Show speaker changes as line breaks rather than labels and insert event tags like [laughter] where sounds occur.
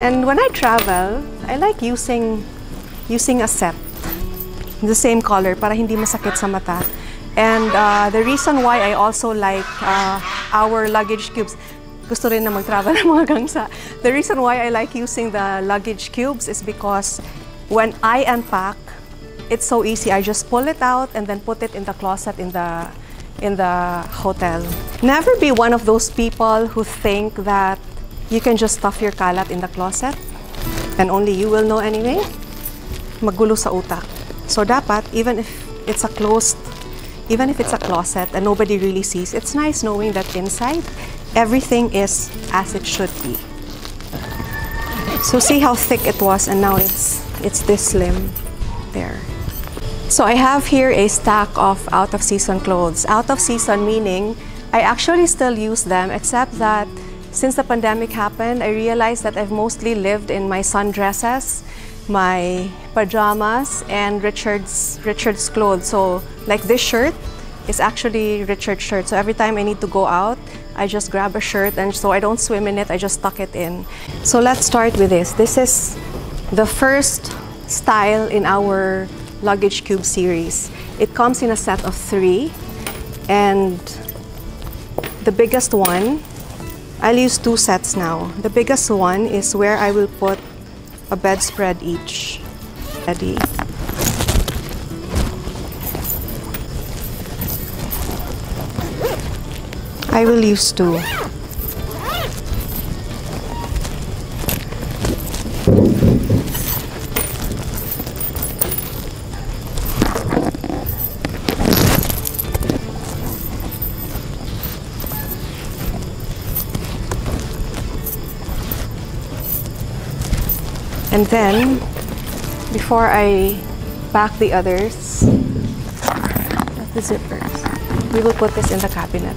And when I travel, I like using using a set. The same color para hindi masakit sa mata. And uh, the reason why I also like uh, our luggage cubes, gusto rin na mag-travel [laughs] ng mga gangsa. The reason why I like using the luggage cubes is because when I unpack, it's so easy. I just pull it out and then put it in the closet in the in the hotel. Never be one of those people who think that you can just stuff your kalat in the closet and only you will know anyway. Magulo sa utak. So dapat, even if it's a closed, even if it's a closet and nobody really sees, it's nice knowing that inside, everything is as it should be. So see how thick it was and now it's, it's this slim there. So I have here a stack of out of season clothes. Out of season meaning I actually still use them except that since the pandemic happened, I realized that I've mostly lived in my sundresses, my pajamas, and Richard's Richard's clothes. So like this shirt is actually Richard's shirt. So every time I need to go out, I just grab a shirt and so I don't swim in it, I just tuck it in. So let's start with this. This is the first style in our luggage cube series. It comes in a set of three and the biggest one, I'll use two sets now. The biggest one is where I will put a bedspread each. Ready. I will use two. And then, before I pack the others, the zippers, we will put this in the cabinet.